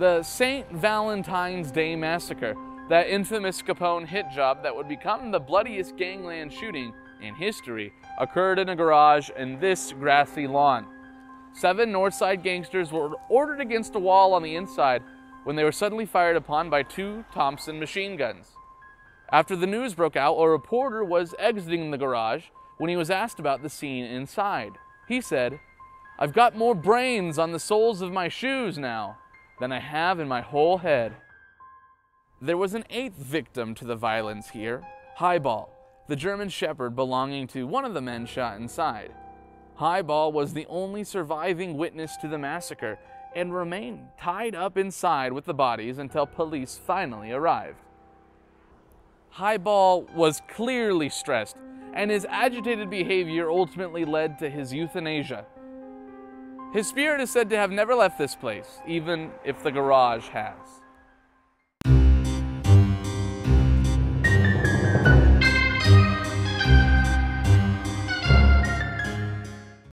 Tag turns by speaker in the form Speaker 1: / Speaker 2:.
Speaker 1: The St. Valentine's Day Massacre, that infamous Capone hit job that would become the bloodiest gangland shooting in history, occurred in a garage in this grassy lawn. Seven Northside gangsters were ordered against a wall on the inside when they were suddenly fired upon by two Thompson machine guns. After the news broke out, a reporter was exiting the garage when he was asked about the scene inside. He said, I've got more brains on the soles of my shoes now than I have in my whole head. There was an eighth victim to the violence here Highball, the German shepherd belonging to one of the men shot inside. Highball was the only surviving witness to the massacre and remained tied up inside with the bodies until police finally arrived. Highball was clearly stressed, and his agitated behavior ultimately led to his euthanasia. His spirit is said to have never left this place, even if the garage has.